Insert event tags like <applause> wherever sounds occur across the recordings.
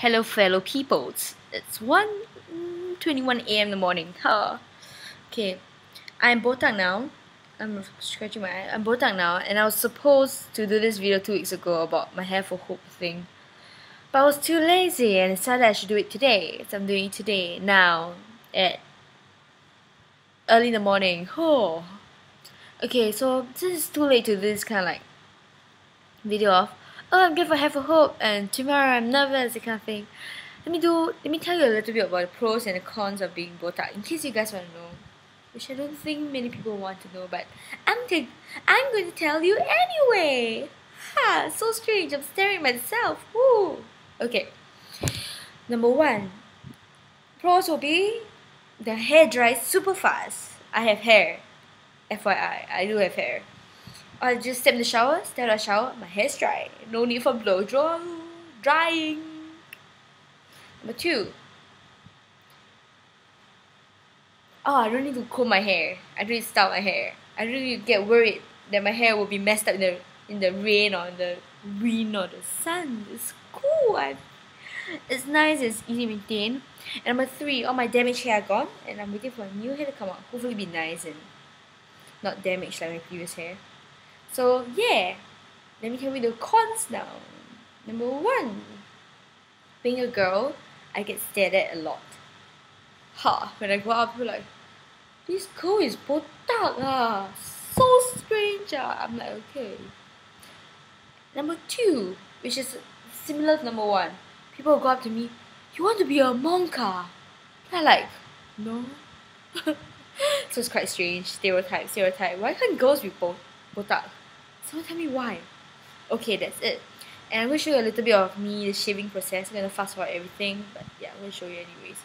Hello, fellow peoples. It's 1.21 a.m. in the morning. Huh. Okay, I'm botak now. I'm scratching my eye. I'm botak now, and I was supposed to do this video two weeks ago about my hair for hope thing. But I was too lazy and decided I should do it today. So I'm doing it today, now, at early in the morning. Oh. Okay, so this is too late to do this kind of like video of oh I'm grateful have a hope and tomorrow I'm nervous that kind of thing. Let me do let me tell you a little bit about the pros and the cons of being botak in case you guys want to know. Which I don't think many people want to know but I'm to, I'm going to tell you anyway. Ha so strange I'm staring at myself Woo. okay. Number one pros will be the hair dries super fast. I have hair FYI I do have hair I just step in the shower, step of the shower, my hair's dry. No need for blow dry, drying. Number two. Oh, I don't need to comb my hair. I don't need to style my hair. I don't need to get worried that my hair will be messed up in the in the rain or in the wind or the sun. It's cool. I, it's nice. It's easy to maintain. And number three, all my damaged hair gone, and I'm waiting for a new hair to come out. Hopefully, be nice and not damaged like my previous hair. So yeah, let me tell you the cons now. Number one, being a girl, I get stared at a lot. Ha! When I go out, people like, this girl is botak ah, so strange ah. I'm like, okay. Number two, which is similar to number one, people go up to me, you want to be a monk ah? I'm like, no. <laughs> so it's quite strange, stereotype, stereotype. Why can't girls be botak? Someone tell me why. Okay, that's it. And I'm going to show you a little bit of me, the shaving process. I'm going to fast forward everything. But yeah, I'm going to show you anyways.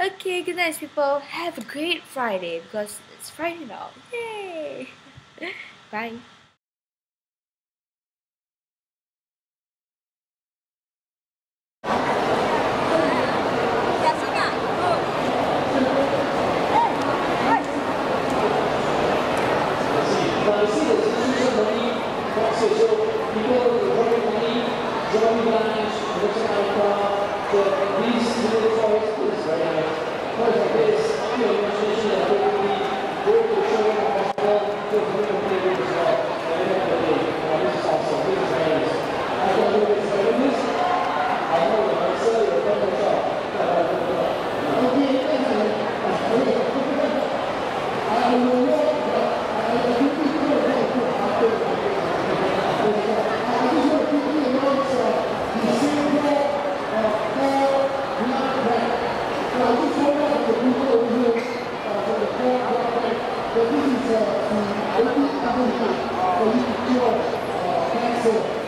Okay, good night, people. Have a great Friday because it's Friday now. Yay! <laughs> Bye. These little toys, very nice. Toys like this, you know, you should have 咱们参加的活动都是啊，这个公益活动，这个志愿者，嗯，爱心大奉献啊，公益机构啊，赞助。